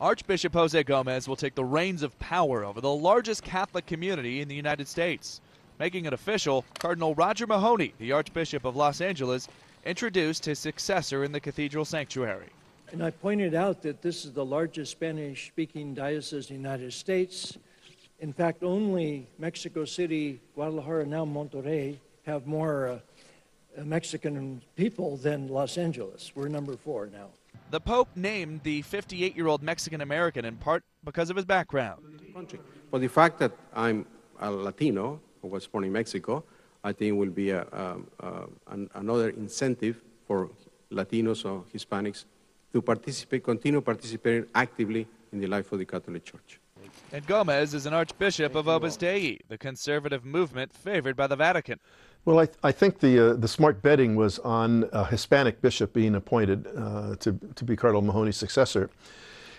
Archbishop Jose Gomez will take the reins of power over the largest Catholic community in the United States. Making it official, Cardinal Roger Mahony, the Archbishop of Los Angeles, introduced his successor in the cathedral sanctuary. And I pointed out that this is the largest Spanish speaking diocese in the United States. In fact, only Mexico City, Guadalajara, now Monterrey have more uh, Mexican people than Los Angeles. We're number four now. The Pope named the 58 year old Mexican American in part because of his background. For the fact that I'm a Latino who was born in Mexico, I think will be a, a, an, another incentive for Latinos or Hispanics to participate, continue participating actively in the life of the Catholic Church. And Gomez is an Archbishop of Opus Dei, the conservative movement favored by the Vatican. Well, I, th- I think the uh, the smart betting was on a Hispanic bishop being appointed uh, to to be Cardinal Mahony's successor,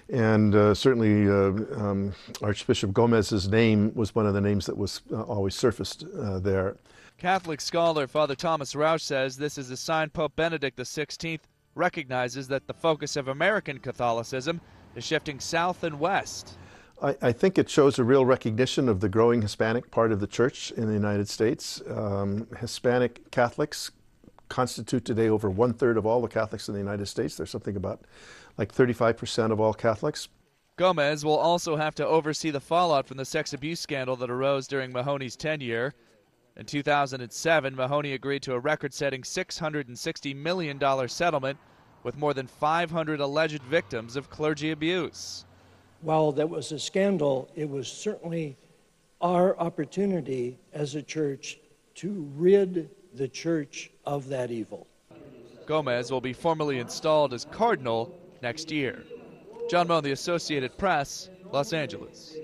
and uh, certainly uh, um, Archbishop Gomez's name was one of the names that was uh, always surfaced uh, there. Catholic scholar Father Thomas Rausch says this is a sign Pope Benedict XVI recognizes that the focus of American Catholicism is shifting south and west. I, I, think it shows a real recognition of the growing Hispanic part of the church in the United States. Um, Hispanic Catholics constitute today over one third of all the Catholics in the United States. There's something about like 35% of all Catholics. Gomez will also have to oversee the fallout from the sex abuse scandal that arose during Mahony's tenure. In 2007, Mahony agreed to a record setting $660 million settlement with more than 500 alleged victims of clergy abuse while that was a scandal, it was certainly our opportunity as a church to rid the church of that evil. Gomez will be formally installed as cardinal next year. John Moe, The Associated Press, Los Angeles.